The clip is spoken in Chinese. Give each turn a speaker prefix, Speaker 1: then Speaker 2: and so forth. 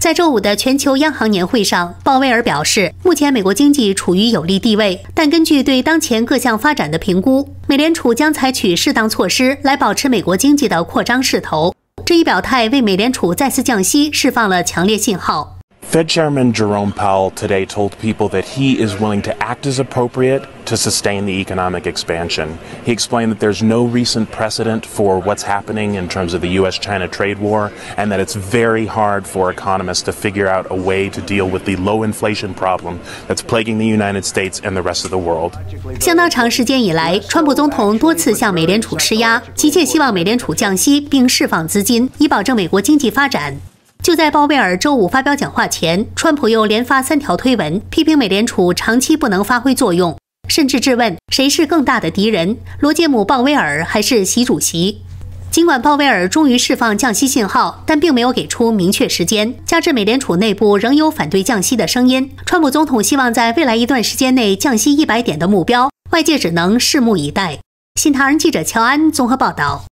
Speaker 1: 在周五的全球央行年会上，鲍威尔表示，目前美国经济处于有利地位，但根据对当前各项发展的评估，美联储将采取适当措施来保持美国经济的扩张势头。这一表态为美联储再次降息释放了强烈信号。
Speaker 2: Fed Chairman Jerome Powell today told people that he is willing to act as appropriate to sustain the economic expansion. He explained that there's no recent precedent for what's happening in terms of the US China trade war, and that it's very hard for economists to figure out a way to deal with the low inflation problem that's plaguing the United States and the rest of the world.
Speaker 1: 相当长时间以来，川普总统多次向美联储施压，急切希望美联储降息并释放资金，以保证美国经济发展。 就在鲍威尔周五发表讲话前，川普又连发三条推文，批评美联储长期不能发挥作用，甚至质问谁是更大的敌人——罗杰姆·鲍威尔还是习主席。尽管鲍威尔终于释放降息信号，但并没有给出明确时间，加之美联储内部仍有反对降息的声音，川普总统希望在未来一段时间内降息一百点的目标，外界只能拭目以待。新唐人记者乔安综合报道。